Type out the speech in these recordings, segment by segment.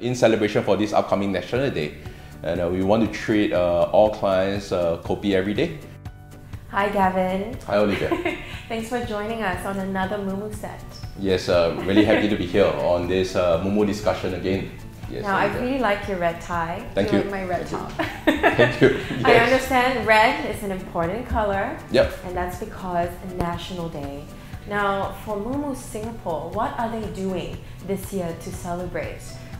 In celebration for this upcoming National Day, and uh, we want to treat uh, all clients uh, kopi every day. Hi, Gavin. Hi, Olivia. Thanks for joining us on another moomoo set. yes, uh, really happy to be here on this uh, moomoo discussion again. Yes, now, I really like your red tie. Thank you. like my red Thank top. Thank you. I understand red is an important color, Yep. and that's because National Day. Now, for moomoo Singapore, what are they doing this year to celebrate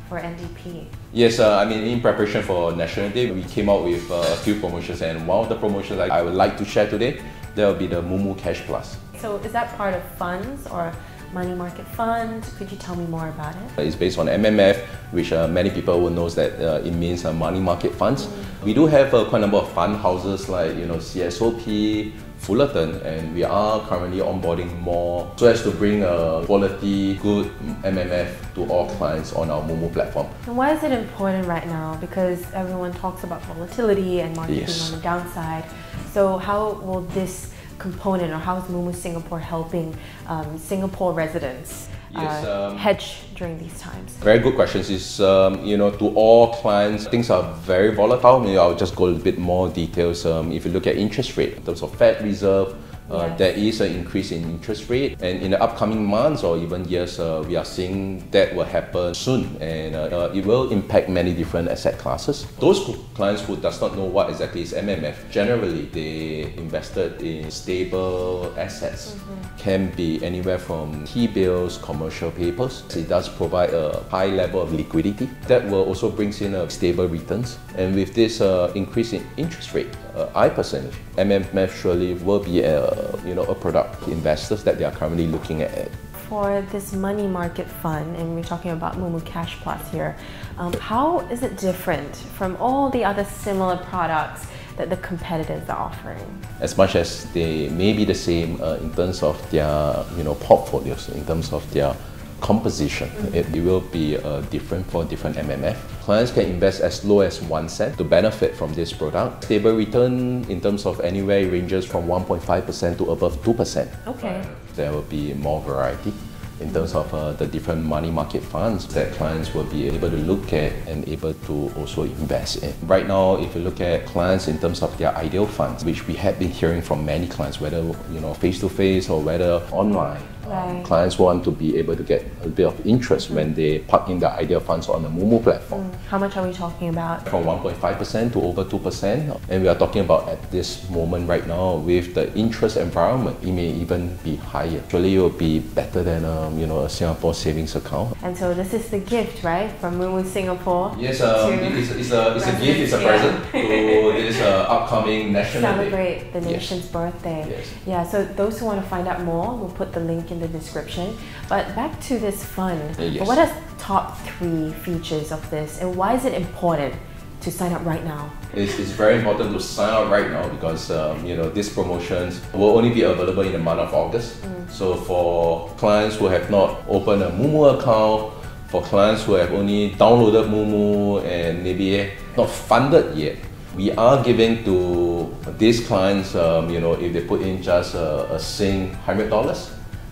for NDP? Yes, uh, I mean, in preparation for National Day, we came out with uh, a few promotions, and one of the promotions I I would like to share today, that will be the moomoo Cash Plus. So, is that part of funds or money market fund? Could you tell me more about it? It's based on MMF, which uh, many people will know that uh, it means uh, money market funds. We do have uh, quite a number of fund houses like you know CSOP, Fullerton, and we are currently onboarding more so as to bring a quality, good MMF to all clients on our moomoo platform. And why is it important right now? Because everyone talks about volatility and market Yes. being on the downside. So how will this component, or how is moomoo Singapore helping um, Singapore residents Yes, uh, um, hedge during these times? Very good questions. Is um, you know to all clients, things are very volatile. Maybe I'll just go a bit more details. Um, if you look at interest rate in terms of Fed Reserve. Uh, There is an increase in interest rate, and in the upcoming months or even years, uh, we are seeing that will happen soon, and uh, uh, it will impact many different asset classes. Those clients who does not know what exactly is MMF, generally they invested in stable assets, can be anywhere from T-bills, commercial papers. It does provide a high level of liquidity that will also brings in a stable returns. And with this uh, increase in interest rate, uh, I personally, MMF surely will be a you know a product to investors that they are currently looking at. For this money market fund, and we're talking about moomoo Cash Plus here, um, how is it different from all the other similar products that the competitors are offering? As much as they may be the same uh, in terms of their you know portfolios, in terms of their composition, it, it will be uh, different for different MMF. Clients can invest as low as one cent to benefit from this product. Stable return in terms of anywhere ranges from 1.5% to above 2%. Okay. There will be more variety in terms of uh, the different money market funds that clients will be able to look at and able to also invest in. Right now, if you look at clients in terms of their ideal funds, which we have been hearing from many clients, whether you know face to face or whether online, Right. clients want to be able to get a bit of interest when they park in their idea funds on the moomoo platform How much are we talking about? from 1.5% to over 2%. And we are talking about at this moment right now with the interest environment, it may even be higher. Actually, it will be better than um, you know a Singapore savings account. And so this is the gift, right, from moomoo Singapore. Yes, um, it is, it's a, it's a gift, it's a present to this uh, upcoming National Day. Celebrate the Yes. nation's birthday. Yes. Yeah, so those who want to find out more, we'll put the link in the description. But back to this fund. Uh, yes. What are top three features of this and why is it important to sign up right now? It's, it's very important to sign up right now because um, you know these promotions will only be available in the month of August. So for clients who have not opened a moomoo account, for clients who have only downloaded moomoo and maybe not funded yet, we are giving to these clients, um, you know, if they put in just a, a Sing hundred dollars,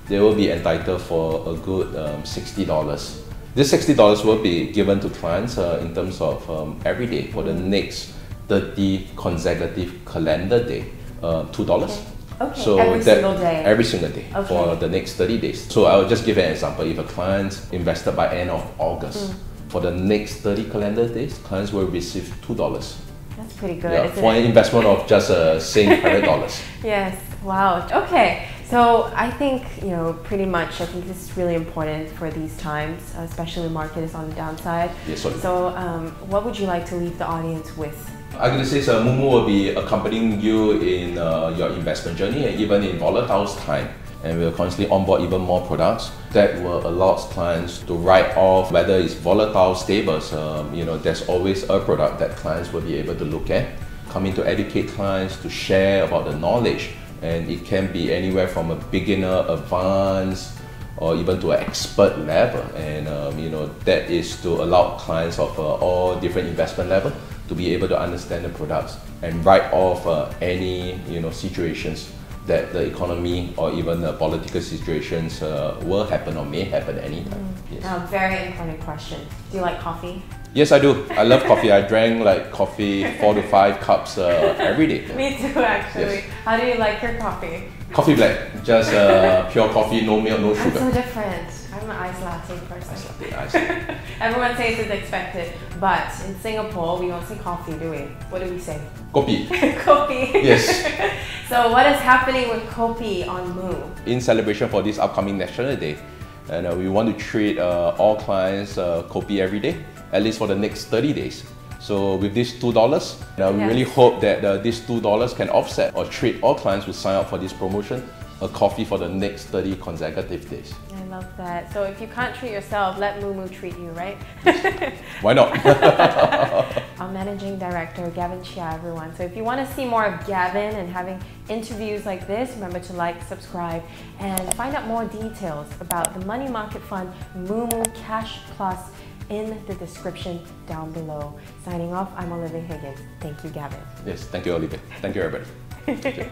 they will be entitled for a good um, sixty dollars. This sixty dollars will be given to clients uh, in terms of um, every day for the next thirty consecutive calendar day, uh, two dollars. Okay, Okay. every single day. Every single day Okay. for the next 30 days. So I'll just give an example. If a client invested by end of August, Mm. for the next 30 calendar days, clients will receive $2. That's pretty good, Yeah, for it? an investment of just uh, saying $100. Yes. Wow. Okay. So I think you know pretty much. I think this is really important for these times, especially when market is on the downside. Yes, sorry. So um, what would you like to leave the audience with? I'm going to say so moomoo will be accompanying you in uh, your investment journey and even in volatile time. And we'll constantly onboard even more products that will allow clients to write off whether it's volatile, stable. Um, you know, there's always a product that clients will be able to look at. Coming to educate clients, to share about the knowledge. And it can be anywhere from a beginner, advanced, or even to an expert level. And um, you know that is to allow clients of uh, all different investment level to be able to understand the products and write off uh, any you know situations that the economy or even the political situations uh, will happen or may happen anytime. Mm. Yes. Now, very important question. Do you like coffee? yes, I do. I love coffee. I drank like coffee four to five cups uh, every day. Me too, actually. Yes. How do you like your coffee? Coffee black, just uh, pure coffee, no milk, no I'm so different. I'm an iced latte person. Ice latte, ice latte. Everyone says it's expected, but in Singapore, we don't say coffee, do we? What do we say? Kopi. Kopi. Yes. so, what is happening with Kopi on Moo? in celebration for this upcoming National Day. And uh, we want to treat uh, all clients uh, kopi every day, at least for the next 30 days. So with this $2, uh, we Yes. really hope that uh, this $2 can offset or treat all clients who sign up for this promotion a coffee for the next 30 consecutive days. Love that. So, if you can't treat yourself, let Moo treat you, right? Why not? Our managing director, Gavin Chia, everyone. So if you want to see more of Gavin and having interviews like this, remember to like, subscribe, and find out more details about the money market fund moomoo Cash Plus in the description down below. Signing off, I'm Olivia Higgins. Thank you, Gavin. yes, thank you, Olivia. Thank you, everybody. Thank you.